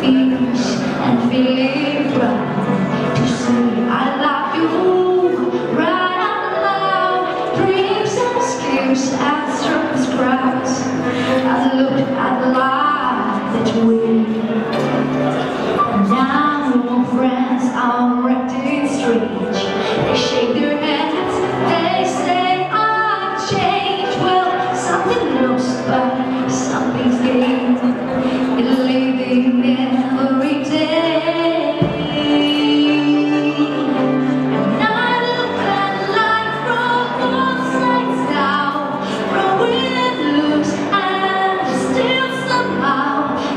finish and feel right to say I love you right out loud. Dreams and schemes and. I at the life that we.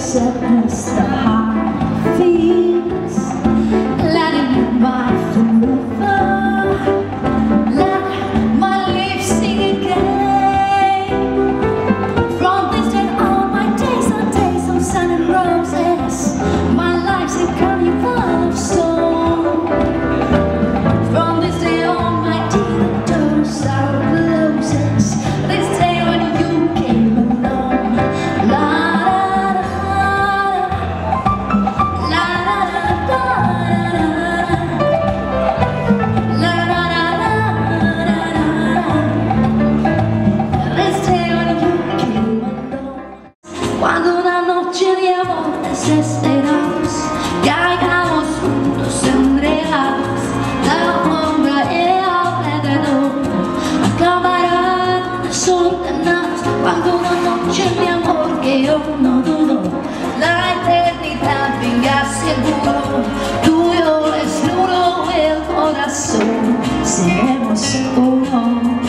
Acceptance the high. desesperados Caigamos juntos enredados La alfombra e ao redor Acabarán desordenados Quando uma noite de amor que eu não duro La eternidad venga seguro Tu e eu les duro el Seremos uno.